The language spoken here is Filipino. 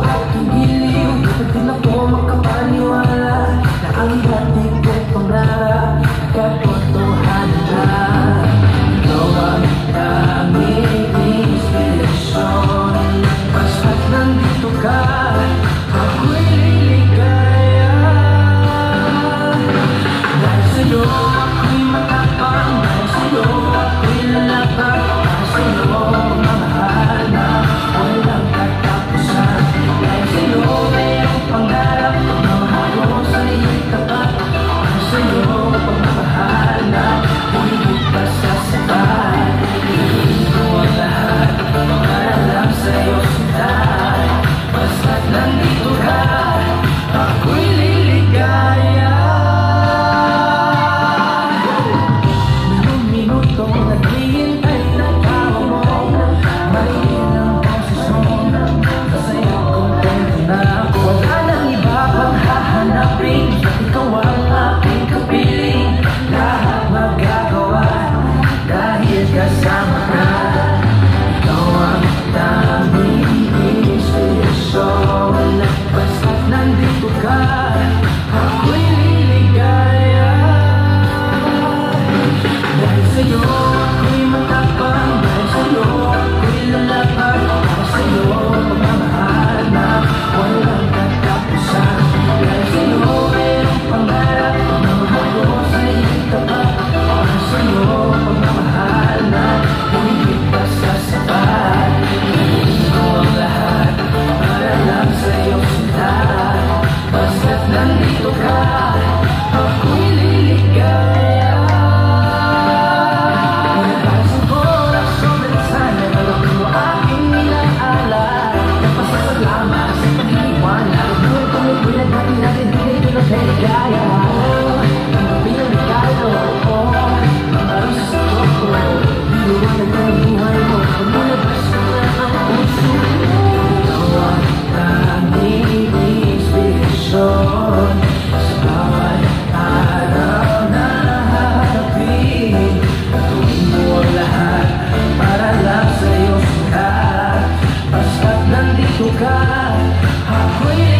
at ang giliw At di na po makapaniwala Na ang iba't Amen. Wait.